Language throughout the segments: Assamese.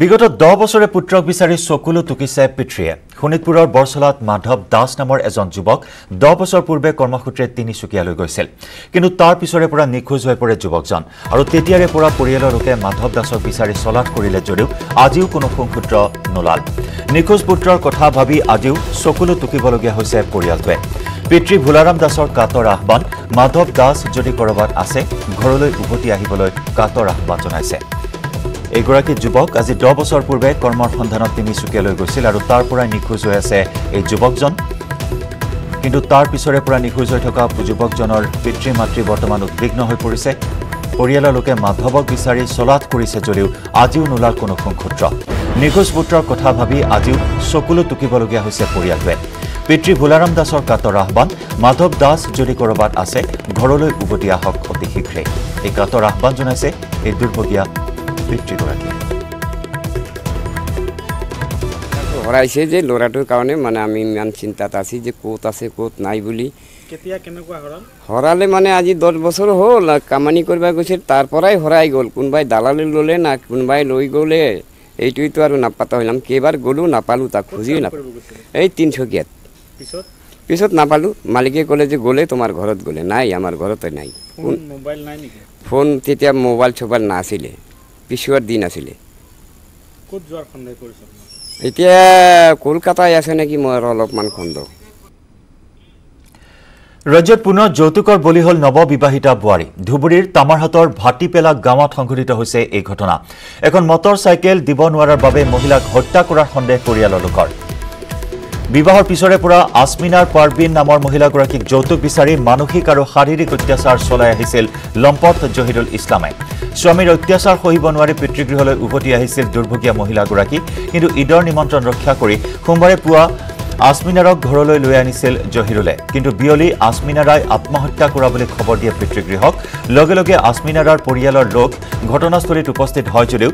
বিগত দহ বছৰে পুত্ৰক বিচাৰি চকুলো টুকিছে পিতৃয়ে। শোণিতপুৰৰ বৰচলাত মাধৱ দাস নামৰ এজন যুৱক দহ বছৰ পূৰ্বে কৰ্মসূত্ৰে তিনিচুকীয়ালৈ গৈছিল। কিন্তু তাৰ পিছৰে পৰা নিখোজ হৈ পৰে যুৱকজন আৰু তেতিয়াৰে পৰা পৰিয়ালৰ লোকে মাধৱ দাসক বিচাৰি চলাত কৰিলে যদিও আজিও কোনো সুংসূত্ৰ নোলাল। নিখোজ পুত্ৰৰ কথা ভাবি আজিও চকুলো টুকিবলগীয়া হৈছে পৰিয়ালটোৱে। পিতৃ ভোলাৰাম দাসৰ কাটৰ আহ্বান মাধৱ দাস যদি ক'ৰবাত আছে ঘৰলৈ উভতি আহিবলৈ কাটৰ আহ্বান জনাইছে। এইগৰাকী যুৱক আজি দহ বছৰ পূৰ্বে কৰ্মৰ সন্ধানত তিনিচুকীয়ালৈ গৈছিল আৰু তাৰ পৰাই নিখোজ হৈ আছে এই যুৱকজন। কিন্তু তাৰ পিছৰে পৰা নিখোজ হৈ থকা যুৱকজনৰ পিতৃ মাতৃ বৰ্তমান উদ্বিগ্ন হৈ পৰিছে। পৰিয়ালৰ লোকে মাধৱক বিচাৰি চলাথ কৰিছে যদিও আজিও নোলাল কোনো সুংসূত্ৰ নিখোজ পুত্ৰৰ কথা ভাবি আজিও চকুলো টুকিবলগীয়া হৈছে পৰিয়ালটোৱে। পিতৃ ভোলাৰাম দাসৰ কাটৰ আহ্বান মাধৱ দাস যদি ক'ৰবাত আছে ঘৰলৈ উভতি আহক অতি শীঘ্ৰেই। এই কাটৰ আহ্বান জনাইছে এই দুৰ্ভগীয়া পিতৃগৰাকীয়ে হৰাইছে যে ল'ৰাটোৰ কাৰণে মানে আমি ইমান চিন্তাত আছি যে ক'ত আছে ক'ত নাই বুলি। কেতিয়া কেনেকুৱা হৰণ হৰালে মানে আজি দহ বছৰ হ'ল কামানি কৰিব গৈছিল তাৰ পৰাই হৰাই গ'ল। কোনোবাই দালালি ল'লে না কোনোবাই লৈ গ'লে এইটোৱেতো আৰু নাপাতা হ'লাম। কেইবাৰ গ'লোঁ নাপালোঁ তাক খুজিও নাপালোঁ। এই তিনিচুকীয়াত। পিছত? পিছত নাপালোঁ। মালিকে ক'লে যে গ'লে তোমাৰ ঘৰত গ'লে। নাই আমাৰ ঘৰতে নাই। ফোন মোবাইল নাই নেকি? ফোন তেতিয়া মোবাইল চোবাইল নাছিলে। পিছুৱাৰ দিন আছিলে? এতিয়া কলকাতাই আছে নেকি মই আৰু অলপমান সন্দেহ ৰাজ্যত পুনৰ যৌতুকৰ বলি হ'ল নৱবিবাহিতা বোৱাৰী। ধুবুৰীৰ তামাৰহাটৰ ভাটিপেলা গাঁৱত সংঘটিত হৈছে এই ঘটনা। এখন মটৰ চাইকেল দিব নোৱাৰাৰ বাবে মহিলাক হত্যা কৰাৰ সন্দেহ পৰিয়ালৰ লোকৰ। বিবাহৰ পিছৰে পৰা আছমিনাৰ পাৰবিন নামৰ মহিলাগৰাকীক যৌতুক বিচাৰি মানসিক আৰু শাৰীৰিক অত্যাচাৰ চলাই আহিছিল লম্পট জহিৰুল ইছলামে। স্বামীৰ অত্যাচাৰ সহিব নোৱাৰি পিতৃগৃহলৈ উভতি আহিছিল দুৰ্ভগীয়া মহিলাগৰাকী কিন্তু ঈদৰ নিমন্ত্ৰণ ৰক্ষা কৰি সোমবাৰে পুৱা আছমিনাৰক ঘৰলৈ লৈ আনিছিল জহিৰুলে কিন্তু বিয়লি আছমিনাৰাই আত্মহত্যা কৰা বুলি খবৰ দিয়ে পিতৃগৃহক। লগে লগে আছমিনাৰাৰ পৰিয়ালৰ লোক ঘটনাস্থলীত উপস্থিত হয় যদিও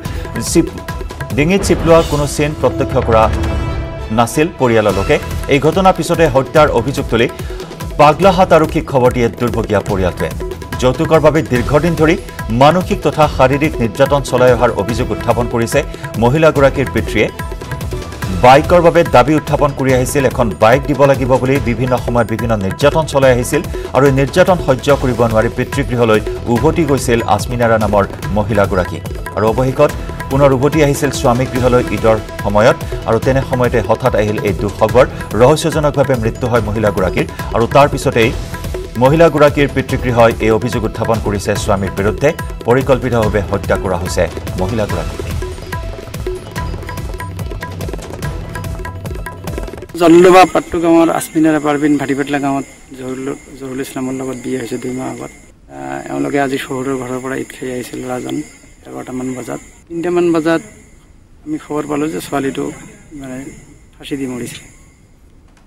ডিঙিত চিপ লোৱা কোনো চিন প্ৰত্যক্ষ কৰা নাছিল পৰিয়ালৰ লোকে। এই ঘটনাৰ পিছতে হত্যাৰ অভিযোগ তুলি পাগলাহাট আৰক্ষীক খবৰ দিয়ে দুৰ্ভগীয়া পৰিয়ালটোৱে। যৌতুকৰ বাবে দীৰ্ঘদিন ধৰি মানসিক তথা শাৰীৰিক নিৰ্যাতন চলাই অহাৰ অভিযোগ উত্থাপন কৰিছে মহিলাগৰাকীৰ পিতৃয়ে। বাইকৰ বাবে দাবী উত্থাপন কৰি আহিছিল এখন বাইক দিব লাগিব বুলি বিভিন্ন সময়ত বিভিন্ন নিৰ্যাতন চলাই আহিছিল আৰু এই নিৰ্যাতন সহ্য কৰিব নোৱাৰি পিতৃগৃহলৈ উভতি গৈছিল আছমিনাৰা নামৰ মহিলাগৰাকী। আৰু অৱশেষত পুনৰ উভতি আহিছিল স্বামী গৃহলৈ ঈদৰ সময়ত আৰু তেনে সময়তে হঠাৎ আহিল এই দুঃখবৰ। ৰহস্যজনকভাৱে মৃত্যু হয় মহিলাগৰাকীৰ আৰু তাৰ পিছতেই মহিলাগৰাকীৰ পিতৃগৃহই এই অভিযোগ উত্থাপন কৰিছে স্বামীৰ বিৰুদ্ধে পৰিকল্পিতভাৱে হত্যা কৰা হৈছে মহিলাগৰাকীক জলডোবা পাট্টু গাঁৱৰ আছমিনাৰা পাৰবিন ভাটিপেটলা গাঁৱত জহুৰুল জহুৰুল ইছলামৰ লগত বিয়া হৈছে দুই মাহ আগত। এওঁলোকে আজি শহুৰৰ ঘৰৰ পৰা ঈদ খাই আহিছিল ল'ৰাজন এঘাৰটামান বজাত। তিনিটামান বজাত আমি খবৰ পালোঁ যে ছোৱালীটো মানে ফাঁচি দি মৰিছে।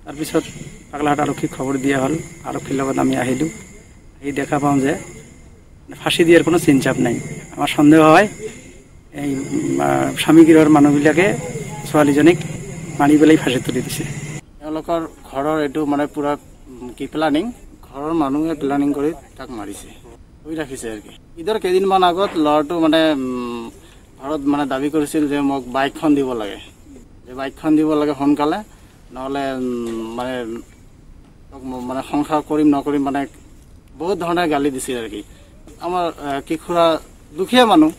তাৰপিছত পাগলাহাট আৰক্ষীক খবৰ দিয়া হ'ল। আৰক্ষীৰ লগত আমি আহিলোঁ। আহি দেখা পাওঁ যে ফাঁচি দিয়াৰ কোনো চিনচাপ নাই। আমাৰ সন্দেহ হয়, এই স্বামীগৃহৰ মানুহবিলাকে ছোৱালীজনীক মাৰি পেলাই ফাঁচি তুলি দিছে। তেওঁলোকৰ ঘৰৰ এইটো মানে পূৰা কি প্লানিং ঘৰৰ মানুহে প্লানিং কৰি তাক মাৰিছে। ধৰি ৰাখিছে আৰু কি। ঈদৰ কেইদিনমান আগত ল'ৰাটো মানে ঘৰত মানে দাবী কৰিছিল যে মোক বাইকখন দিব লাগে। যে বাইকখন দিব লাগে সোনকালে নহ'লে মানে মানে সংসাৰ কৰিম নকৰিম মানে বহুত ধৰণে গালি দিছিল আৰু কি। আমাৰ কিশোৰা দুখীয়া মানুহ।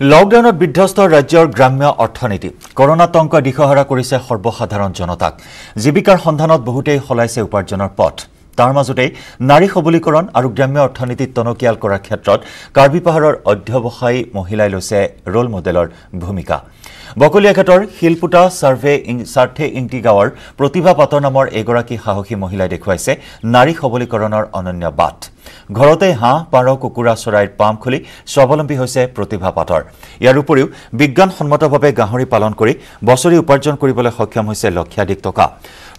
লকডাউনত বিধ্বস্ত ৰাজ্যৰ গ্ৰাম্য অৰ্থনীতি। কৰোণাতংক দিশহাৰা কৰিছে সৰ্বসাধাৰণ জনতাক। জীৱিকাৰ সন্ধানত বহুতেই সলাইছে উপাৰ্জনৰ পথ। তাৰ মাজতেই নাৰী সবলীকৰণ আৰু গ্ৰাম্য অৰ্থনীতিত টনকিয়াল কৰাৰ ক্ষেত্ৰত কাৰ্বি পাহাৰৰ অধ্যৱসায়ী মহিলাই লৈছে ৰোল মডেলৰ ভূমিকা। বকলীয়াঘাটৰ শিলপুটা ছাৰ্ভে ছাৰ্থে ইংটি গাঁৱৰ প্ৰতিভা পাটৰ নামৰ এগৰাকী সাহসী মহিলাই দেখুৱাইছে নাৰী সবলীকৰণৰ অনন্য বাট। ঘৰতে হাঁহ পাৰ কুকুৰা চৰাইৰ পাম খুলি স্বাৱলম্বী হৈছে প্ৰতিভা পাটৰ। ইয়াৰ উপৰিও বিজ্ঞানসন্মতভাৱে গাহৰি পালন কৰি বছৰি উপাৰ্জন কৰিবলৈ সক্ষম হৈছে লক্ষাধিক টকা।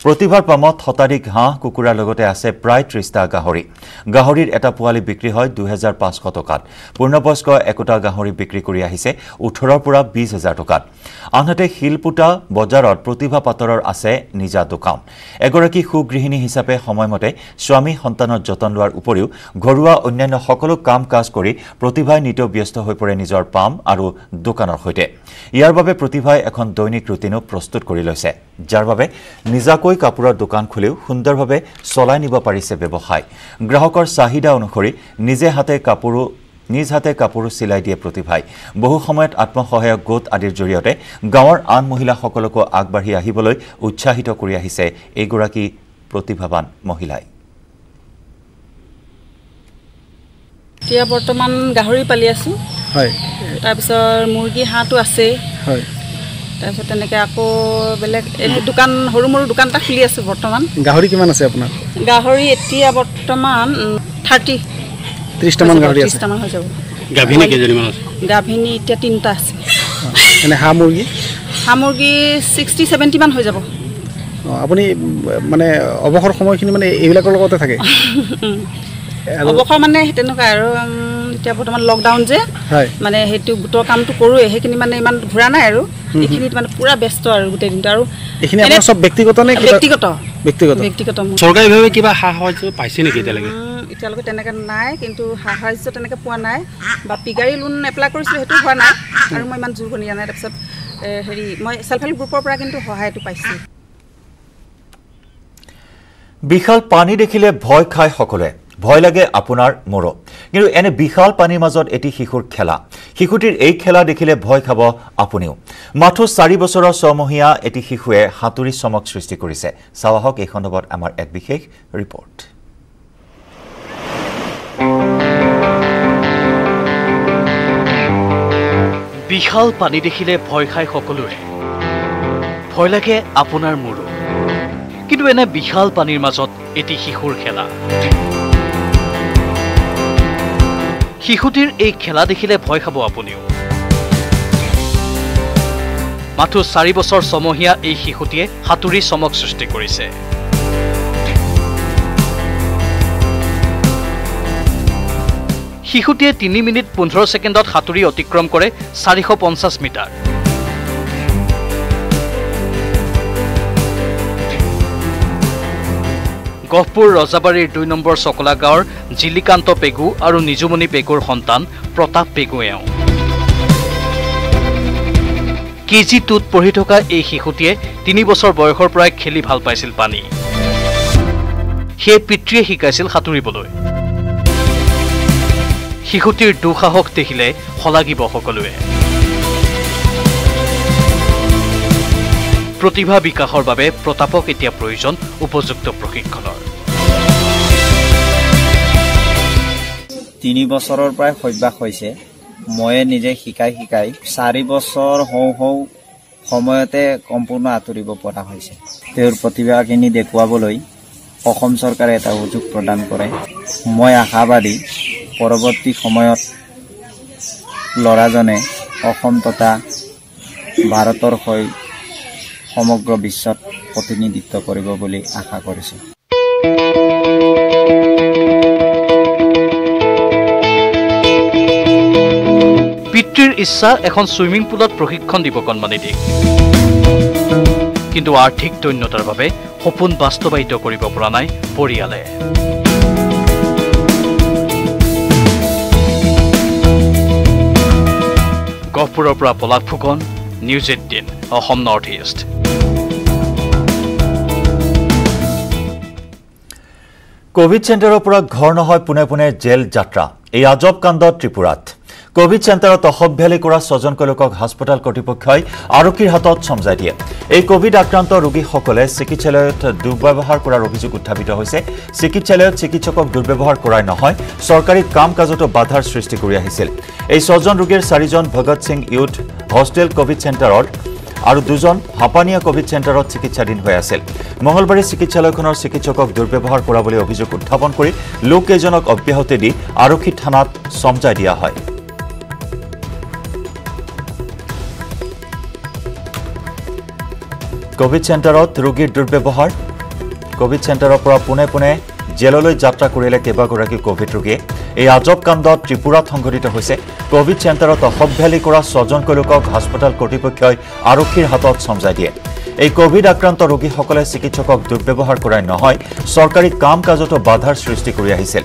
প্ৰতিভাৰ পামত শতাধিক হাঁহ কুকুৰাৰ লগতে আছে প্ৰায় ত্ৰিছটা গাহৰি। গাহৰিৰ এটা পোৱালি বিক্ৰী হয় দুহেজাৰ পাঁচশ টকাত। পূৰ্ণবয়স্ক একোটা গাহৰি বিক্ৰী কৰি আহিছে ওঠৰৰ পৰা বিছ হাজাৰ টকাত। আনহাতে শিলপুটা বজাৰত প্ৰতিভা পাটৰৰ আছে নিজা দোকান। এগৰাকী সুগৃহিণী হিচাপে সময়মতে স্বামী সন্তানৰ যতন লোৱাৰ উপৰিও ঘৰুৱা অন্যান্য সকলো কাম কাজ কৰি প্ৰতিভাই নিতৌ ব্যস্ত হৈ পৰে নিজৰ পাম আৰু দোকানৰ সৈতে। ইয়াৰ বাবে প্ৰতিভাই এখন দৈনিক ৰুটিনো প্ৰস্তুত কৰি লৈছে। যাৰ বাবে নিজাকৈ কাপোৰৰ দোকান খুলিও সুন্দৰভাৱে চলাই নিব পাৰিছে ব্যৱসায়। গ্ৰাহকৰ চাহিদা অনুসৰি নিজে হাতে কাপোৰো নিজ হাতে কাপোৰো চিলাই দিয়ে প্ৰতিভাই। বহু সময়ত আত্মসহায়ক গোট আদিৰ জৰিয়তে গাঁৱৰ আন মহিলাসকলকো আগবাঢ়ি আহিবলৈ উৎসাহিত কৰি আহিছে এইগৰাকী প্ৰতিভাৱান মহিলাই। এতিয়া বৰ্তমান গাহৰি পালি আছোঁ। হয়। তাৰপিছত মুৰ্গী হাঁহটো আছেই। হয়। তাৰপিছত তেনেকৈ আকৌ বেলেগ এনেই দোকান সৰু মৰু দোকান এটা খুলি আছোঁ বৰ্তমান। গাহৰি কিমান আছে আপোনাৰ? গাহৰি এতিয়া বৰ্তমান থাৰ্টি ত্ৰিছটামান গাহৰি আছে। ত্ৰিছটামান হৈ যাব। গাভিনী কেইজনীমান আছে? গাভিনী এতিয়া তিনিটা আছে। এনে হাঁহ মুৰ্গী? হাঁহ মুৰ্গী ছিক্সটি ছেভেণ্টিমান হৈ যাব। আপুনি মানে অৱসৰ সময়খিনি মানে এইবিলাকৰ লগতে থাকে? অৱসৰ মানে তেনেকুৱা আৰু এতিয়া বৰ্তমান লকডাউন যে মানে সেইটো গোটৰ কামটো কৰোঁৱে সেইখিনি মানে ইমান ঘূৰা নাই আৰু। এইখিনিত মানে পূৰা ব্যস্ত আৰু গোটেই দিনটো আৰু ব্যক্তিগত ব্যক্তিগত। ব্যক্তিগত? চৰকাৰীভাৱে কিবা সা সাহাৰ্য পাইছে নেকি এতিয়ালৈকে? এতিয়ালৈকে তেনেকৈ নাই কিন্তু সাহাৰ্য তেনেকৈ পোৱা নাই। বা পিগাৰী লোন এপ্লাই কৰিছিলোঁ সেইটো হোৱা নাই। আৰু মই ইমান জোৰ কৰি দিয়া নাই তাৰপিছত হেৰি মই চেল্ফ হেল্প গ্ৰুপৰ পৰা কিন্তু সহায়টো পাইছোঁ। বিশাল পানী দেখিলে ভয় খায় সকলোৱে। ভয় লাগে আপোনাৰ মোৰো কিন্তু এনে বিশাল পানীৰ মাজত এটি শিশুৰ খেলা। শিশুটিৰ এই খেলা দেখিলে ভয় খাব আপুনিও। মাথো চাৰি বছৰৰ ছমহীয়া এটি শিশুৱে সাঁতুৰি চমক সৃষ্টি কৰিছে। চাওঁ আহক এই সন্দৰ্ভত আমাৰ এক বিশেষ ৰিপৰ্ট। বিশাল পানী দেখিলে ভয় খায় সকলোৰে ভয় লাগে আপোনাৰ মোৰো কিন্তু এনে বিশাল পানীৰ মাজত এটি শিশুৰ খেলা। শিশুটিৰ এই খেলা দেখিলে ভয় খাব আপুনিও। মাথো চাৰি বছৰ ছমহীয়া এই শিশুটিয়ে সাঁতুৰি চমক সৃষ্টি কৰিছে। শিশুটিয়ে তিনি মিনিট পোন্ধৰ ছেকেণ্ডত সাঁতুৰি অতিক্ৰম কৰে চাৰিশ পঞ্চাছ মিটাৰ। গহপুৰ ৰজাবাৰীৰ দুই নম্বৰ চকলা গাঁৱৰ জিলিকান্ত পেগু আৰু নিজুমণি পেগুৰ সন্তান প্ৰতাপ পেগু এওঁ কে জি টুত পঢ়ি থকা এই শিশুটিয়ে তিনি বছৰ বয়সৰ পৰাই খেলি ভাল পাইছিল পানী। সেই পিতৃয়ে শিকাইছিল সাঁতুৰিবলৈ। শিশুটিৰ দুঃসাহস দেখিলে শলাগিব সকলোৱে। প্ৰতিভা বিকাশৰ বাবে প্ৰতাপক এতিয়া প্ৰয়োজন উপযুক্ত প্ৰশিক্ষণৰ। তিনি বছৰৰ পৰাই সভ্যাস হৈছে। ময়ে নিজে শিকাই শিকাই চাৰি বছৰ হওঁ হওঁ সময়তে সম্পূৰ্ণ আঁতৰিব পৰা হৈছে। তেওঁৰ প্ৰতিভাখিনি দেখুৱাবলৈ অসম চৰকাৰে এটা সুযোগ প্ৰদান কৰে। মই আশাবাদী পৰৱৰ্তী সময়ত ল'ৰাজনে অসম তথা ভাৰতৰ হৈ সমগ্ৰ বিশ্বত প্ৰতিনিধিত্ব কৰিব বুলি আশা কৰিছোঁ। পিতৃৰ ইচ্ছা এখন ছুইমিং পুলত প্ৰশিক্ষণ দিব কণমানি দিক কিন্তু আৰ্থিক দৈন্যতাৰ বাবে সপোন বাস্তৱায়িত কৰিব পৰা নাই পৰিয়ালে। গহপুৰৰ পৰা Palash Phukan news eighteen Assam north east. Covid চেণ্টাৰৰ পৰা ঘৰ নহয় পোনে পোনে জেল যাত্ৰা। এই আজব কাণ্ড ত্ৰিপুৰাত। কভিড চেণ্টাৰত অসভ্যালি কৰা ছজনকৈ লোকক হাস্পতাল কৰ্তৃপক্ষই আৰক্ষীৰ হাতত চমজাই দিয়ে। এই কভিড আক্ৰান্ত ৰোগীসকলে চিকিৎসালয়ত দুৰ্ব্যৱহাৰ কৰাৰ অভিযোগ উত্থাপিত হৈছে। চিকিৎসালয়ত চিকিৎসকক দুৰ্ব্যৱহাৰ কৰাই নহয় চৰকাৰী কাম কাজতো বাধাৰ সৃষ্টি কৰি আহিছিল। এই ছজন ৰোগীৰ চাৰিজন Bhagat Singh youth hostel covid চেণ্টাৰৰ আৰু দুজন হাপানীয়া কভিড চেণ্টাৰত চিকিৎসাধীন হৈ আছিল। মঙলবাৰে চিকিৎসালয়খনৰ চিকিৎসকক দুৰ্ব্যৱহাৰ কৰা বুলি অভিযোগ উত্থাপন কৰি লোককেইজনক অব্যাহতি দি আৰক্ষী থানাত চমজাই দিয়া হয়। কভিড চেণ্টাৰত ৰোগীৰ দুৰ্ব্যৱহাৰ। কভিড চেণ্টাৰৰ পৰা পোনে পোনে জেললৈ যাত্ৰা কৰিলে কেইবাগৰাকী কভিড ৰোগীয়ে। এই আজব কাণ্ডত ত্ৰিপুৰাত সংঘটিত হৈছে। কভিড চেণ্টাৰত অসভ্যালি কৰা ছজনকৈ লোকক হাস্পতাল কৰ্তৃপক্ষই আৰক্ষীৰ হাতত চমজাই দিয়ে। এই কভিড আক্ৰান্ত ৰোগীসকলে চিকিৎসকক দুৰ্ব্যৱহাৰ কৰাই নহয় চৰকাৰী কাম কাজতো বাধাৰ সৃষ্টি কৰি আহিছিল।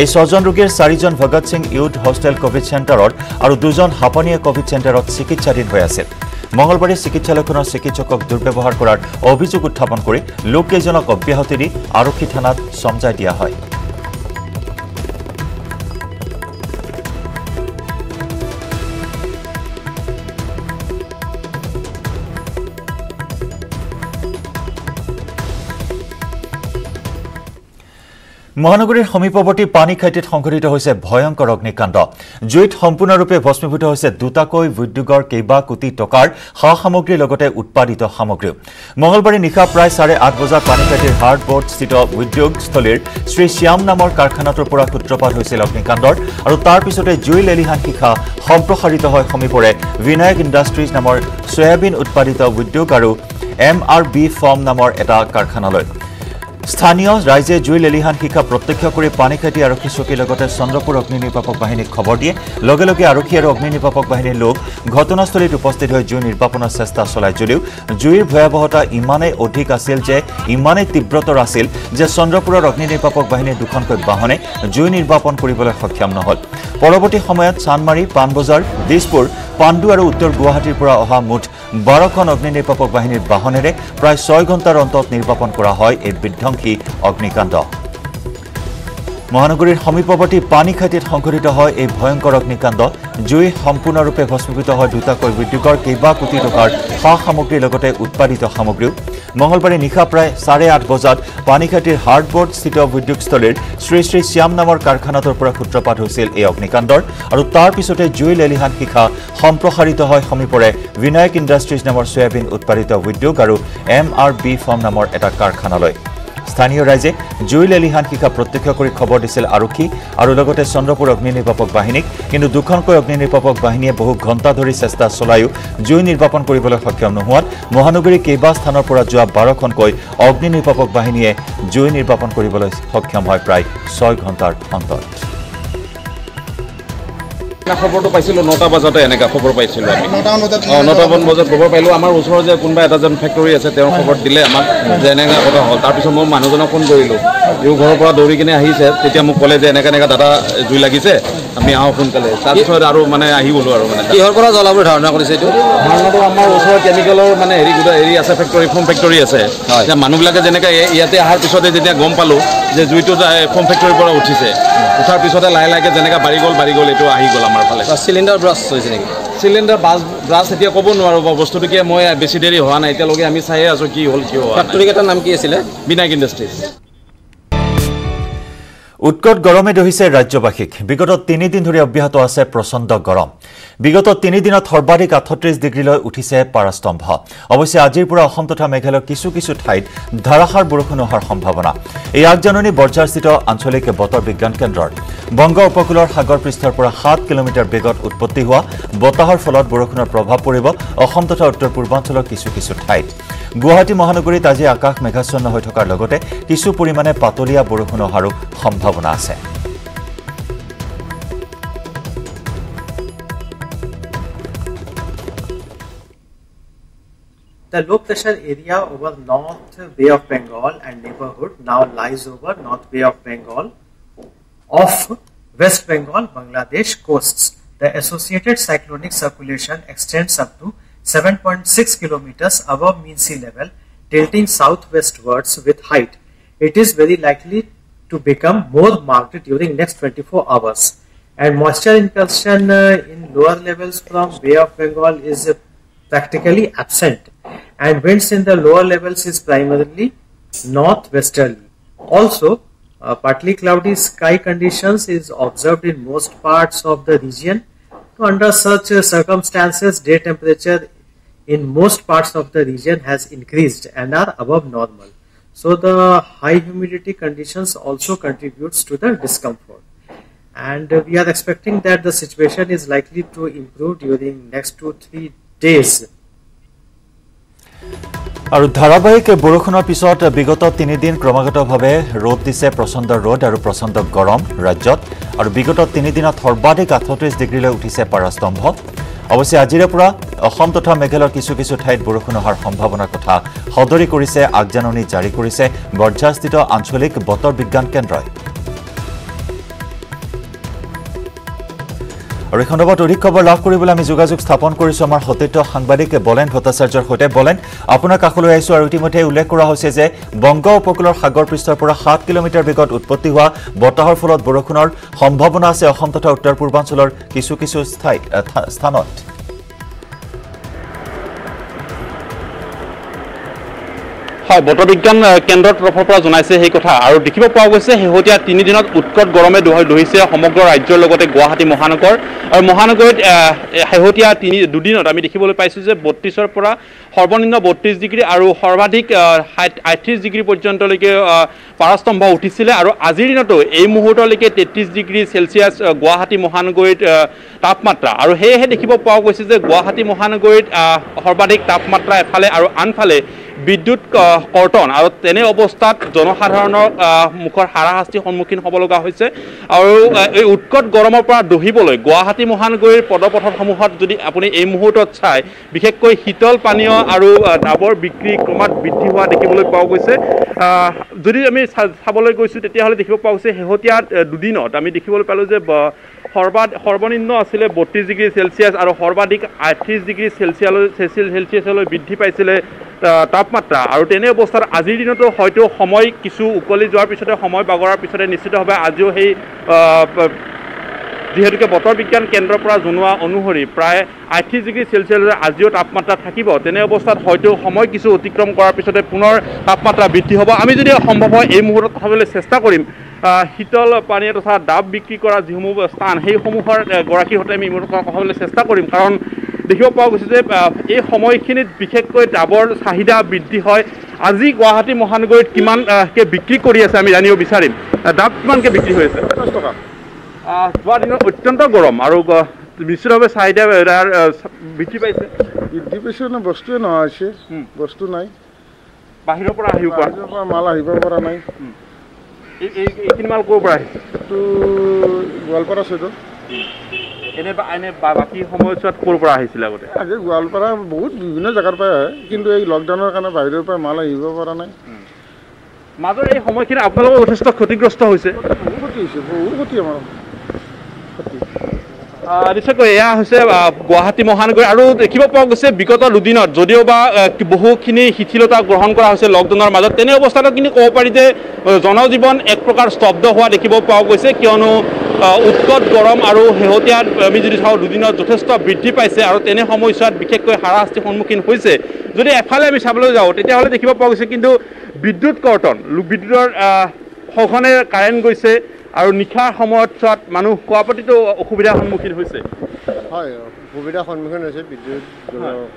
এই ছজন ৰোগীৰ চাৰিজন Bhagat Singh youth hostel covid চেণ্টাৰত আৰু দুজন হাপানীয়া কভিড চেণ্টাৰত চিকিৎসাধীন হৈ আছিল। মঙলবাৰে চিকিৎসালয়খনৰ চিকিৎসকক দুৰ্ব্যৱহাৰ কৰাৰ অভিযোগ উত্থাপন কৰি লোককেইজনক অব্যাহতি দি আৰক্ষী থানাত চমজাই দিয়া হয়। মহানগৰীৰ সমীপৱৰ্তী পানীখাইটিত সংঘটিত হৈছে ভয়ংকৰ অগ্নিকাণ্ড। জুইত সম্পূৰ্ণৰূপে ভস্মীভূত হৈছে দুটাকৈ উদ্যোগৰ কেইবা কোটি টকাৰ সা সামগ্ৰীৰ লগতে উৎপাদিত সামগ্ৰীও। মঙলবাৰে নিশা প্ৰায় চাৰে আঠ বজাত পানীখাইটিৰ হাৰ্ডবোৰ্ডস্থিত উদ্যোগস্থলীৰ শ্ৰী শ্যাম নামৰ কাৰখানাটোৰ পৰা সূত্ৰপাত হৈছিল অগ্নিকাণ্ডৰ আৰু তাৰ পিছতে জুই লেলিহান শিখা সম্প্ৰসাৰিত হয় সমীপৰে বিনায়ক ইণ্ডাষ্ট্ৰিজ নামৰ চয়াবিন উৎপাদিত উদ্যোগ আৰু এম আৰ বি ফৰ্ম নামৰ এটা কাৰখানালৈ। স্থানীয় ৰাইজে জুই লেলিহান শিখা প্ৰত্যক্ষ কৰি পানীখাইটি আৰক্ষী চকীৰ লগতে চন্দ্ৰপুৰ অগ্নি নিৰ্বাপক বাহিনীক খবৰ দিয়ে। লগে লগে আৰক্ষী আৰু অগ্নি নিৰ্বাপক বাহিনীৰ লোক ঘটনাস্থলীত উপস্থিত হৈ জুই নিৰ্বাপনৰ চেষ্টা চলাই যদিও জুইৰ ভয়াৱহতা ইমানেই অধিক আছিল যে ইমানেই তীব্ৰতৰ আছিল যে চন্দ্ৰপুৰৰ অগ্নি নিৰ্বাপক বাহিনীৰ দুখনকৈ বাহনে জুই নিৰ্বাপন কৰিবলৈ সক্ষম নহল। পৰৱৰ্তী সময়ত চানমাৰী পাণবজাৰ দিছপুৰ পাণ্ডু আৰু উত্তৰ গুৱাহাটীৰ পৰা অহা মুঠ বাৰখন অগ্নি নিৰ্বাপক বাহিনীৰ বাহনেৰে প্ৰায় ছয় ঘণ্টাৰ অন্তত নিৰ্বাপন কৰা হয় এই বিধ্বংসী অগ্নিকাণ্ড। মহানগৰীৰ সমীপৱৰ্তী পানীখাইটিত সংঘটিত হয় এই ভয়ংকৰ অগ্নিকাণ্ড জুই সম্পূৰ্ণৰূপে ভস্মীভূত হয় দুটাকৈ উদ্যোগৰ কেইবা কোটি টকাৰ সা সামগ্ৰীৰ লগতে উৎপাদিত সামগ্ৰীও মঙলবাৰে নিশা প্ৰায় চাৰে আঠ বজাত পানীখাইটিৰ হাৰ্ডবোৰ্ড স্থিত উদ্যোগস্থলীৰ শ্ৰী শ্ৰী শ্যাম নামৰ কাৰখানাটোৰ পৰা সূত্ৰপাত হৈছিল এই অগ্নিকাণ্ডৰ আৰু তাৰ পিছতে জুই লেলিহান শিখা সম্প্ৰসাৰিত হয় সমীপৰে বিনায়ক ইণ্ডাষ্ট্ৰিজ নামৰ চয়াবিন উৎপাদিত উদ্যোগ আৰু এম আৰ বি ফাৰ্ম নামৰ এটা কাৰখানালৈ। স্থানীয় ৰাইজে জুই লেলিহান শিখা প্ৰত্যক্ষ কৰি খবৰ দিছিল আৰক্ষী আৰু লগতে চন্দ্ৰপুৰ অগ্নি নিৰ্বাপক বাহিনীক। কিন্তু দুখনকৈ অগ্নি নিৰ্বাপক বাহিনীয়ে বহু ঘণ্টা ধৰি চেষ্টা চলায়ো জুই নিৰ্বাপন কৰিবলৈ সক্ষম নোহোৱাত মহানগৰীৰ কেইবা স্থানৰ পৰা যোৱা বাৰখনকৈ অগ্নি নিৰ্বাপক বাহিনীয়ে জুই নিৰ্বাপন কৰিবলৈ সক্ষম হয় প্ৰায় ছয় ঘণ্টাৰ অন্তত। খবৰটো পাইছিলোঁ নটা বজাতে এনেকৈ খবৰ পাইছিলোঁ আমি। অঁ নটামান বজাত খবৰ পাইলোঁ। আমাৰ ওচৰৰ যে কোনোবা এটা যেন ফেক্টৰী আছে তেওঁৰ খবৰ দিলে আমাক যে এনেকুৱা কথা হ'ল। তাৰপিছত মই মানুহজনক ফোন কৰিলোঁ। তেওঁ ঘৰৰ পৰা দৌৰি কিনে আহিছে। তেতিয়া মোক ক'লে যে এনেকৈ এনেকৈ দাদা জুই লাগিছে। আমি আহোঁ সোনকালে। তাৰপিছত আৰু মানে আহি গ'লোঁ আৰু মানে। কিহৰ পৰা জ্বলাব ধাৰণা কৰিছে এইটো? ধাৰণাটো আমাৰ ওচৰৰ কেমিকেলৰ মানে হেৰি হেৰি আছে ফেক্টৰী ফোম ফেক্টৰী আছে। এতিয়া মানুহবিলাকে যেনেকৈ ইয়াতে অহাৰ পিছতে যেতিয়া গম পালোঁ যে জুইটো ফোম ফেক্টৰীৰ পৰা উঠিছে উঠাৰ পিছতে লাহে লাহেকৈ যেনেকৈ বাঢ়ি গ'ল বাঢ়ি গ'ল এইটো আহি গ'ল আমাৰ ফালে। চিলিণ্ডাৰ ব্ৰাছ হৈছে নেকি? চিলিণ্ডাৰ বাছ ব্ৰাছ এতিয়া ক'ব নোৱাৰোঁ বস্তুটো কি মই বেছি দেৰি হোৱা নাই এতিয়ালৈকে আমি চায়ে আছোঁ কি হ'ল কি নাই। ফেক্টৰী কেইটাৰ নাম কি আছিলে? বিনায়ক ইণ্ডাষ্ট্ৰিজ উৎকট গৰমে দহিছে ৰাজ্যবাসীক। বিগত তিনিদিন ধৰি অব্যাহত আছে প্ৰচণ্ড গৰম। বিগত তিনিদিনত সৰ্বাধিক আঠত্ৰিছ ডিগ্ৰীলৈ উঠিছে পাৰাস্তম্ভ। অৱশ্যে আজিৰ পৰা অসম তথা মেঘালয়ৰ কিছু কিছু ঠাইত ধাৰাসাৰ বৰষুণ অহাৰ সম্ভাৱনা। এই আগজাননী বৰ্জাৰস্থিত আঞ্চলিক বতৰ বিজ্ঞান কেন্দ্ৰৰ। বংগ উপকূলৰ সাগৰ পৃষ্ঠৰ পৰা সাত কিলোমিটাৰ বেগত উৎপত্তি হোৱা বতাহৰ ফলত বৰষুণৰ প্ৰভাৱ পৰিব অসম তথা উত্তৰ পূৰ্বাঞ্চলৰ কিছু কিছু ঠাইত। গুৱাহাটী মহানগৰীত আজি আকাশ মেঘাচ্ছন্ন হৈ থকাৰ লগতে কিছু পৰিমাণে পাতলীয়া বৰষুণ অহাৰো সম্ভাৱনা আছে The low pressure area over North Bay of Bengal and neighborhood now lies over North Bay of Bengal of West Bengal, Bangladesh coasts. The associated cyclonic circulation extends up to 7.6 kilometers above mean sea level, tilting southwestwards with height. It is very likely to become more marked during next 24 hours. And moisture incursion uh, in lower levels from Bay of Bengal is uh, practically absent and winds in the lower levels is primarily northwesterly. Also, uh, partly cloudy sky conditions is observed in most parts of the region. So under such uh, circumstances, day temperature in most parts of the region has increased and are above normal. So the high humidity conditions also contributes to the discomfort. And uh, we are expecting that the situation is likely to improve during next two three days আৰু ধাৰাবাহিক বৰষুণৰ পিছত বিগত তিনিদিন ক্ৰমাগতভাৱে ৰ'দ দিছে প্ৰচণ্ড ৰ'দ আৰু প্ৰচণ্ড গৰম ৰাজ্যত আৰু বিগত তিনিদিনত সৰ্বাধিক আঠত্ৰিছ ডিগ্ৰীলৈ উঠিছে পাৰাস্তম্ভ অৱশ্যে আজিৰে পৰা অসম তথা মেঘালয়ৰ কিছু কিছু ঠাইত বৰষুণ অহাৰ সম্ভাৱনাৰ কথা সদৰি কৰিছে আগজাননী জাৰি কৰিছে বৰঝাৰস্থিত আঞ্চলিক বতৰ বিজ্ঞান কেন্দ্ৰই। আৰু এই সন্দৰ্ভত অধিক খবৰ লাভ কৰিবলৈ আমি যোগাযোগ স্থাপন কৰিছোঁ আমাৰ সতীৰ্থ সাংবাদিক বলেন ভট্টাচাৰ্যৰ সৈতে। বলেন আপোনাৰ কাষলৈ আহিছোঁ আৰু ইতিমধ্যে উল্লেখ কৰা হৈছে যে বংগ উপকূলৰ সাগৰ পৃষ্ঠৰ পৰা সাত কিলোমিটাৰ বেগত উৎপত্তি হোৱা বতাহৰ ফলত বৰষুণৰ সম্ভাৱনা আছে অসম তথা উত্তৰ পূৰ্বাঞ্চলৰ কিছু কিছু স্থানত। হয় বতৰ বিজ্ঞান কেন্দ্ৰৰ তৰফৰ পৰা জনাইছে সেই কথা। আৰু দেখিব পোৱা গৈছে শেহতীয়া তিনিদিনত উৎকট গৰমে দহিছে সমগ্ৰ ৰাজ্যৰ লগতে গুৱাহাটী মহানগৰ। আৰু মহানগৰীত শেহতীয়া তিনি দুদিনত আমি দেখিবলৈ পাইছোঁ যে বত্ৰিছৰ পৰা সৰ্বনিম্ন বত্ৰিছ ডিগ্ৰী আৰু সৰ্বাধিক আঠত্ৰিছ ডিগ্ৰী পৰ্যন্তলৈকে পাৰস্তম্ভ উঠিছিলে। আৰু আজিৰ দিনতো এই মুহূৰ্তলৈকে তেত্ৰিছ ডিগ্ৰী চেলচিয়াছ গুৱাহাটী মহানগৰীত তাপমাত্ৰা। আৰু সেয়েহে দেখিব পোৱা গৈছে যে গুৱাহাটী মহানগৰীত সৰ্বাধিক তাপমাত্ৰা এফালে আৰু আনফালে বিদ্যুৎ কৰ্তন আৰু তেনে অৱস্থাত জনসাধাৰণৰ মুখৰ হাৰাশাস্তিৰ সন্মুখীন হ'ব লগা হৈছে। আৰু এই উৎকট গৰমৰ পৰা দহিবলৈ গুৱাহাটী মহানগৰীৰ পদপথসমূহত যদি আপুনি এই মুহূৰ্তত চায় বিশেষকৈ শীতল পানীয় আৰু ডাবৰ বিক্ৰী ক্ৰমাৎ বৃদ্ধি হোৱা দেখিবলৈ পোৱা গৈছে। যদি আমি চাবলৈ গৈছোঁ তেতিয়াহ'লে দেখিব পোৱা গৈছে শেহতীয়া দুদিনত আমি দেখিবলৈ পালোঁ যে সৰ্বাধ সৰ্বনিম্ন আছিলে বত্ৰিছ ডিগ্ৰী চেলচিয়াছ আৰু সৰ্বাধিক আঠত্ৰিছ ডিগ্ৰী চেলচিয়ালৈ চেলচিয়াছলৈ বৃদ্ধি পাইছিলে তাপমাত্ৰা। আৰু তেনে অৱস্থাত আজিৰ দিনতো হয়তো সময় কিছু উকলি যোৱাৰ পিছতে সময় বাগৰাৰ পিছতে নিশ্চিতভাৱে আজিও সেই যিহেতুকে বতৰ বিজ্ঞান কেন্দ্ৰৰ পৰা জনোৱা অনুসৰি প্ৰায় আঠত্ৰিছ ডিগ্ৰী চেলচিয়াছলৈ আজিও তাপমাত্ৰা থাকিব। তেনে অৱস্থাত হয়তো সময় কিছু অতিক্ৰম কৰাৰ পিছতে পুনৰ তাপমাত্ৰা বৃদ্ধি হ'ব। আমি যদি সম্ভৱ হয় এই মুহূৰ্তত কথাবলৈ চেষ্টা কৰিম। শীতল পানীয় তথা ডাব বিক্ৰী কৰা যিসমূহ স্থান সেইসমূহৰ গৰাকীৰ সৈতে আমি ইমূৰ্তত কথাবলৈ চেষ্টা কৰিম। কাৰণ দেখিব পোৱা গৈছে যে এই সময়খিনিত বিশেষকৈ ডাবৰ চাহিদা বৃদ্ধি হয়। আজি গুৱাহাটী মহানগৰীত কিমানকৈ বিক্ৰী কৰি আছে আমি জানিব বিচাৰিম। ডাব কিমানকৈ বিক্ৰী হৈ আছে? পঞ্চাছ টকা। যোৱা দিনত অত্যন্ত গৰম আৰু নিশ্চিতভাৱে চাহিদা বৃদ্ধি পাইছে বৃদ্ধি পাইছে। মানে বস্তুৱে নোহোৱা হৈছে। বস্তু নাই। বাহিৰৰ পৰা আহিব পৰা মাল আহিব পৰা নাই। এইখিনি মাল ক'ৰ পৰা আহিছে? গোৱালপাৰা চাইডত এনে এনে বাকী সময়ছোৱাত ক'ৰ পৰা আহিছিলে আগতে? আগে গোৱালপাৰা বহুত বিভিন্ন জেগাৰ পৰাই আহে কিন্তু এই লকডাউনৰ কাৰণে বাহিৰৰ পৰা মাল আহিব পৰা নাই। মাজৰ এই সময়খিনি আপোনালোকৰ যথেষ্ট ক্ষতিগ্ৰস্ত হৈছে। বহু ক্ষতি হৈছে বহু ক্ষতি আমাৰ। ক্ষতি। নিশ্চয়কৈ এয়া হৈছে গুৱাহাটী মহানগৰী আৰু দেখিব পোৱা গৈছে বিগত দুদিনত যদিও বা বহুখিনি শিথিলতা গ্ৰহণ কৰা হৈছে লকডাউনৰ মাজত তেনে অৱস্থাতো কিন্তু ক'ব পাৰি যে জনজীৱন এক প্ৰকাৰ স্তব্ধ হোৱা দেখিব পোৱা গৈছে কিয়নো উৎকট গৰম আৰু শেহতীয়া আমি যদি চাওঁ দুদিনত যথেষ্ট বৃদ্ধি পাইছে আৰু তেনে সময়ছোৱাত বিশেষকৈ হাৰাশাস্তিৰ সন্মুখীন হৈছে। যদি এফালে আমি চাবলৈ যাওঁ তেতিয়াহ'লে দেখিব পোৱা গৈছে কিন্তু বিদ্যুৎ কৰ্তন বিদ্যুতৰ সঘনে কাৰেণ্ট গৈছে আৰু নিশাৰ সময়ত চোৱাত মানুহ খোৱা প্ৰতিটো অসুবিধাৰ সন্মুখীন হৈছে। হয় অসুবিধাৰ সন্মুখীন হৈছে বিদ্যুৎ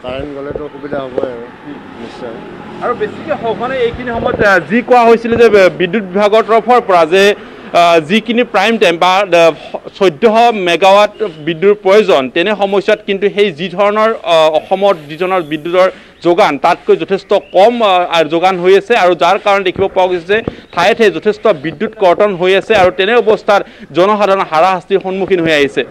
কাৰেণ্ট গ'লেতো অসুবিধা হ'বই আৰু নিশ্চয়। আৰু বেছিকৈ সঘনে এইখিনি সময়ত যি কোৱা হৈছিলে যে বিদ্যুৎ বিভাগৰ তৰফৰ পৰা যে যিখিনি প্ৰাইম টাইম বা চৈধ্যশ মেগাৱাট বিদ্যুৎ প্ৰয়োজন তেনে সময়ছোৱাত কিন্তু সেই যি ধৰণৰ অসমত যিজনৰ বিদ্যুতৰ যোগান তাতকৈ যথেষ্ট কম যোগান হৈ আছে আৰু যাৰ কাৰণে দেখিব পোৱা গৈছে যে ঠায়ে ঠায়ে যথেষ্ট বিদ্যুৎ কৰ্তন হৈ আছে আৰু তেনে অৱস্থাত জনসাধাৰণ হাৰাশাস্তিৰ সন্মুখীন হৈ আহিছে।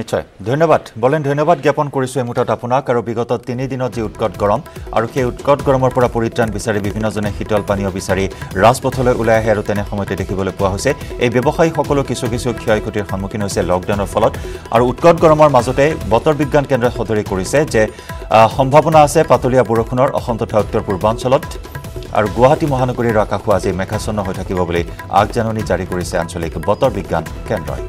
নিশ্চয়। ধন্যবাদ। বলেন ধন্যবাদ জ্ঞাপন কৰিছোঁ এই মুঠত আপোনাক আৰু বিগত তিনিদিনত যি উৎকট গৰম আৰু সেই উৎকট গৰমৰ পৰা পৰিত্ৰাণ বিচাৰি বিভিন্নজনে শীতল পানীয় বিচাৰি ৰাজপথলৈ ওলাই আহে আৰু তেনে সময়তে দেখিবলৈ পোৱা হৈছে এই ব্যৱসায়ীসকলো কিছু কিছু ক্ষয় ক্ষতিৰ সন্মুখীন হৈছে লকডাউনৰ ফলত। আৰু উৎকট গৰমৰ মাজতে বতৰ বিজ্ঞান কেন্দ্ৰই সদৰি কৰিছে যে সম্ভাৱনা আছে পাতলীয়া বৰষুণৰ অসম তথা উত্তৰ পূৰ্বাঞ্চলত। আৰু গুৱাহাটী মহানগৰীৰ আকাশো আজি মেঘাচ্ছন্ন হৈ থাকিব বুলি আগজাননী জাৰি কৰিছে আঞ্চলিক বতৰ বিজ্ঞান কেন্দ্ৰই।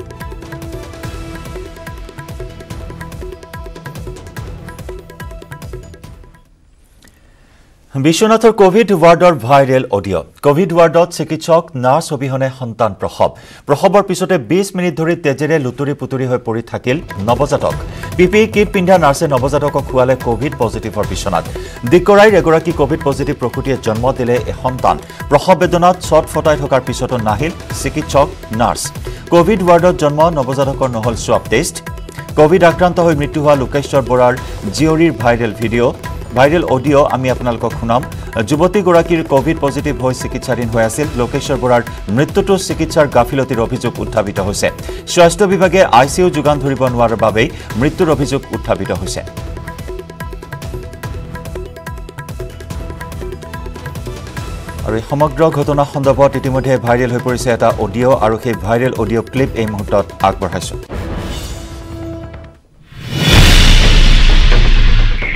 বিশ্বনাথৰ কভিড ৱাৰ্ডৰ ভাইৰেল অডিঅ' কভিড ৱাৰ্ডত চিকিৎসক নাৰ্ছ অবিহনে সন্তান প্ৰসৱ। প্ৰসৱৰ পিছতে বিছ মিনিট ধৰি তেজেৰে লুতুৰি পুতুৰি হৈ পৰি থাকিল নৱজাতক। পি পি কিট পিন্ধা নাৰ্ছে নৱজাতকক খোৱালে কভিড পজিটিভৰ বিচনাত দিকৰাইৰ এগৰাকী কভিড পজিটিভ প্ৰসূতিয়ে জন্ম দিলে এ সন্তান। প্ৰসৱ বেদনাত চট ফটাই থকাৰ পিছতো নাহিল চিকিৎসক নাৰ্ছ। কভিড ৱাৰ্ডত জন্ম নৱজাতকৰ নহ'ল চুৱাব টেষ্ট। কভিড আক্ৰান্ত হৈ মৃত্যু হোৱা লোকেশ্বৰ বৰাৰ জীয়ৰীৰ ভাইৰেল ভিডিঅ' ভাইৰেল অডিঅ' আমি আপোনালোকক শুনাম। যুৱতীগৰাকীৰ কভিড পজিটিভ হৈ চিকিৎসাধীন হৈ আছিল। লোকেশ্বৰ বৰাৰ মৃত্যুটো চিকিৎসাৰ গাফিলতিৰ অভিযোগ উত্থাপিত হৈছে। স্বাস্থ্য বিভাগে আই চি ইউ যোগান ধৰিব নোৱাৰাৰ বাবেই মৃত্যুৰ অভিযোগ উত্থাপিত হৈছে। আৰু এই সমগ্ৰ ঘটনা সন্দৰ্ভত ইতিমধ্যে ভাইৰেল হৈ পৰিছে এটা অডিঅ' আৰু সেই ভাইৰেল অডিঅ' ক্লিপ এই মুহূৰ্তত আগবঢ়াইছোঁ।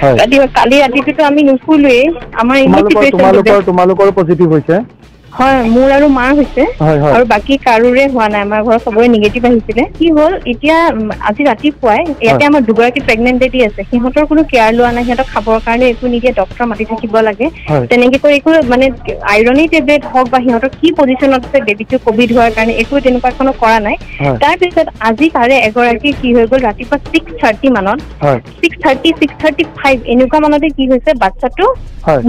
ৰাতি- কালি ৰাতিটোতো আমি নুশুলোৱেই। আমাৰ তোমালোকৰ পজিটিভ হৈছে। হয় মোৰ আৰু মাৰ হৈছে। আৰু বাকী কাৰোৰে হোৱা নাই আমাৰ ঘৰত চবৰে নিগেটিভ আহিছিলে কি হ'ল এতিয়া আজি ৰাতিপুৱাই ইয়াতে। আমাৰ দুগৰাকী প্ৰেগনেণ্ট লেডি আছে সিহঁতৰ কোনো কেয়াৰ লোৱা নাই সিহঁতক খাবৰ কাৰণে একো নিদিয়ে ডক্তৰ মাতি থাকিব লাগে। তেনেকে কৰি একো মানে আইৰনী টেবলেট হওক বা সিহঁতৰ কি পজিশ্যনত আছে বেবীটো কভিড হোৱাৰ কাৰণে একো তেনেকুৱা কোনো কৰা নাই। তাৰপিছত আজি তাৰে এগৰাকী কি হৈ গ'ল ৰাতিপুৱা ছিক্স থাৰ্টি মানত six thirty six thirty five এনেকুৱা মানতে কি হৈছে বাচ্ছাটো।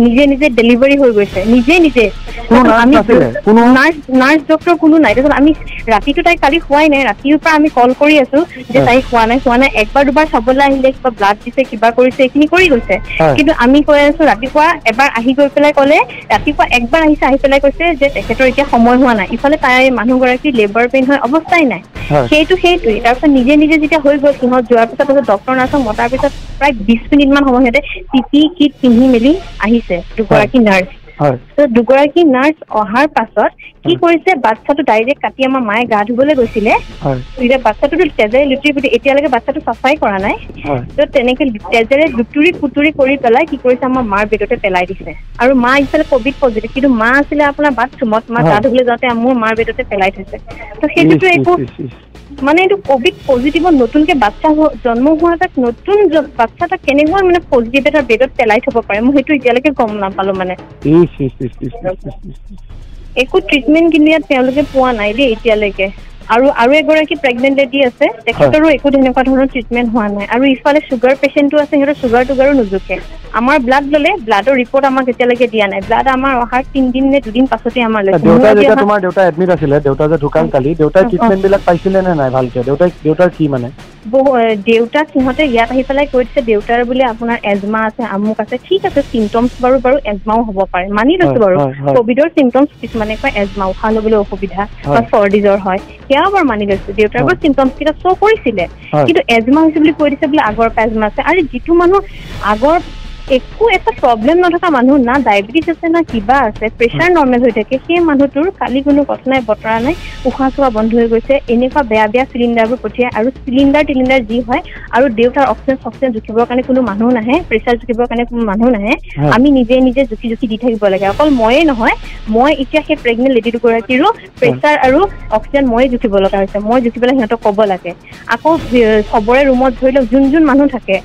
নিজে নিজে ডেলিভাৰী হৈ গৈছে নিজে নিজে আমি নাৰ্ছ নাৰ্ছ ডক্তৰ কোনো নাই। তাৰপিছত আমি ৰাতিটো তাই কালি খোৱাই নাই। ৰাতিৰ পৰা আমি কল কৰি আছো যে হয়। তাই খোৱা নাই খোৱা নাই। একবাৰ দুবাৰ চাবলৈ আহিলে কিবা ব্লাড দিছে কিবা কৰিছে এইখিনি কৰি গৈছে। হয়। কিন্তু আমি কৈ আছো ৰাতিপুৱা এবাৰ আহি গৈ পেলাই ক'লে ৰাতিপুৱা একবাৰ আহিছে আহি পেলাই কৈছে যে তেখেতৰ এতিয়া সময় হোৱা নাই। ইফালে তাই মানুহগৰাকী লেবাৰ পেইন হৈ অৱস্থাই নাই। হয়। সেইটো সেইটোৱে তাৰপিছত নিজে নিজে যেতিয়া হৈ গ'ল সিহঁত যোৱাৰ পিছত তাৰপিছত ডক্তৰ নাৰ্ছক মতাৰ পিছত প্ৰায় বিশ মিনিট মান সময় সিহঁতে পি পি কিট পিন্ধি মেলি আহিছে। দুগৰাকী নাৰ্ছ হয় দুগৰাকী নাৰ্ছ অহাৰ পাছত কি কৰিছে বাচ্ছাটো ডাইৰেক্ট কাটি আমাৰ মায়ে গা ধুবলৈ গৈছিলে। এতিয়া বাচ্ছাটোতো তেজেৰে লুটি পুটি এতিয়ালৈকে বাচ্ছাটো চাফাই কৰা নাই। ত' তেনেকে তেজেৰে লুতুৰি পুতুৰি কৰি পেলাই কি কৰিছে আমাৰ মাৰ বেদতে পেলাই দিছে। আৰু মা ইফালে কভিড পজিটিভ কিন্তু মা আছিলে আপোনাৰ বাথৰুমত মা গা। ধুবলৈ যাওঁতে মোৰ মাৰ বেদতে পেলাই থৈছে। ত' সেইটোতো একো। মানে এইটো কভিড পজিটিভত নতুনকে বাচ্চা জন্ম হোৱা এটা নতুন বাচ্চা এটা কেনেকুৱা মানে পজিটিভ এটা বেডত পেলাই থব পাৰে? মই সেইটো এতিয়ালৈকে গম নাপালো মানে। একো ট্ৰিটমেণ্ট কিন্তু ইয়াত তেওঁলোকে পোৱা নাই দেই এতিয়ালৈকে। আৰু আৰু এগৰাকী প্ৰেগনেণ্ট লেডি আছে তেখেতৰো একো তেনেকুৱা ধৰণৰ ট্ৰিটমেণ্ট হোৱা নাই। আৰু ইফালে চুগাৰ পেচেণ্টো আছে সিহঁতৰ চুগাৰ টুগাৰো নোজোখে। আমাৰ ব্লাড ল'লে ব্লাডৰ ৰিপৰ্ট আমাক এতিয়ালৈকে দিয়া নাই। ব্লাড আমাৰ অহাৰ তিনদিন নে দুদিন পাছতে আমাৰ লৈছে। দেউতা যেতিয়া তোমাৰ দেউতা এডমিট আছিলে দেউতা যে ঢুকাল কালি দেউতাই অ, অ। ট্ৰিটমেণ্ট বিলাক পাইছিলে নে নাই ভালকে? দেউতাই দেউতাৰ কি মানে? দেউতাক সিহঁতে ইয়াত আহি পেলাই কৈ দিছে দেউতাৰ বোলে আপোনাৰ এজমা আছে আমুক আছে ঠিক আছে চিমটমছ বাৰু বাৰু এজমাও হ'ব পাৰে মানি লৈছো বাৰু। কভিডৰ চিমটমছ কিছুমানে কয় এজমা উশাহ ল'বলৈ অসুবিধা বা হয়। চৰ্দি জ্বৰ হয় সেয়াও বাৰু মানি লৈছো দেউতাৰ। বাৰু চিমটমছ কেইটা শ্ব' কৰিছিলে। কিন্তু এজমা হৈছে বুলি কৈ দিছে বোলে আগৰ পৰা এজমা আছে আৰু যিটো মানুহ আগৰ একো এটা প্ৰব্লেম নথকা মানুহ না ডায়েবেটিছ আছে না কিবা আছে প্ৰেছাৰ নৰ্মেল হৈ থাকে। সেই মানুহটোৰ কালি কোনো কথা নাই বতৰা নাই উশাহ চোৱা বন্ধ হৈ গৈছে এনেকুৱা বেয়া বেয়া চিলিণ্ডাৰবোৰ পঠিয়াই আৰু চিলিণ্ডাৰ টিলিণ্ডাৰ যি হয় আৰু দেউতাৰ অক্সিজেন চক্সিজেন জুখিবৰ কাৰণে কোনো মানুহ নাহে প্ৰেছাৰ জুখিবৰ কাৰণে কোনো মানুহ নাহে। আমি নিজে নিজে জুখি জুখি দি থাকিব লাগে। অকল ময়ে নহয় মই এতিয়া সেই প্ৰেগনেণ্ট লেডি দুগৰাকীৰো প্ৰেছাৰ আৰু অক্সিজেন ময়ে জুখিব লগা হৈছে। মই জুখি পেলাই সিহঁতক ক'ব লাগে। আকৌ চবৰে ৰুমত ধৰি লওক যোন যোন মানুহ থাকে।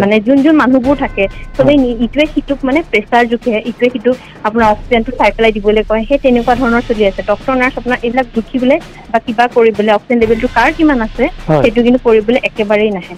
মানে যোন যোন মানুহবোৰ থাকে চবেই ইটোৱে সিটোক মানে প্ৰেছাৰ জোখে ইটোৱে সিটোক আপোনাৰ অক্সিজেনটো চাই পেলাই দিবলৈ কয়। সেই তেনেকুৱা ধৰণৰ চলি আছে। ডক্তৰ নাৰ্ছ আপোনাৰ এইবিলাক জুখিবলৈ বা কিবা কৰিবলৈ অক্সিজেন লেভেলটো কাৰ কিমান আছে। সেইটো কিন্তু কৰিবলৈ একেবাৰেই নাহে।